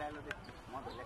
la de los de.